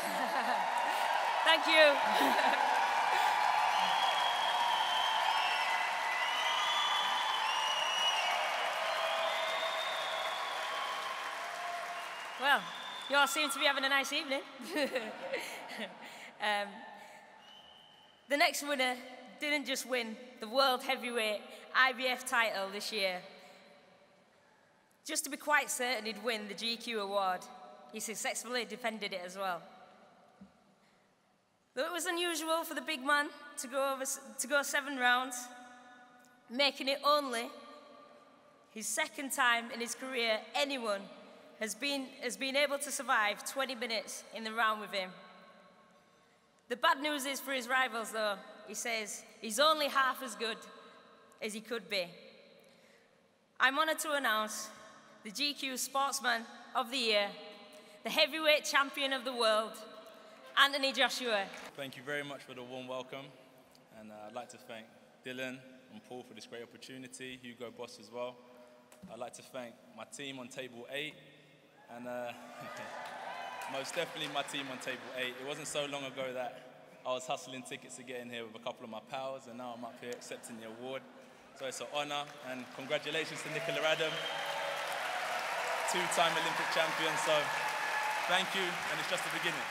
Thank you. well, you all seem to be having a nice evening. um, the next winner didn't just win the World Heavyweight IBF title this year. Just to be quite certain he'd win the GQ award, he successfully defended it as well. Though it was unusual for the big man to go, over, to go seven rounds, making it only his second time in his career anyone has been, has been able to survive 20 minutes in the round with him. The bad news is for his rivals, though, he says he's only half as good as he could be. I'm honoured to announce the GQ Sportsman of the Year, the heavyweight champion of the world, Anthony Joshua. Thank you very much for the warm welcome. And uh, I'd like to thank Dylan and Paul for this great opportunity, Hugo Boss as well. I'd like to thank my team on table eight, and uh, most definitely my team on table eight. It wasn't so long ago that I was hustling tickets to get in here with a couple of my pals, and now I'm up here accepting the award. So it's an honour, and congratulations to Nicola Adam, two-time Olympic champion. So thank you, and it's just the beginning.